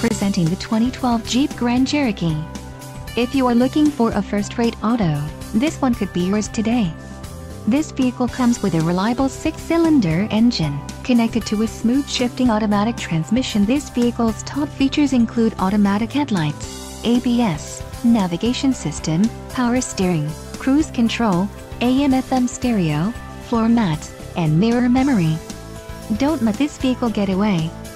presenting the 2012 Jeep Grand Cherokee. If you are looking for a first-rate auto, this one could be yours today. This vehicle comes with a reliable six-cylinder engine, connected to a smooth shifting automatic transmission. This vehicle's top features include automatic headlights, ABS, navigation system, power steering, cruise control, AM-FM stereo, floor mats, and mirror memory. Don't let this vehicle get away.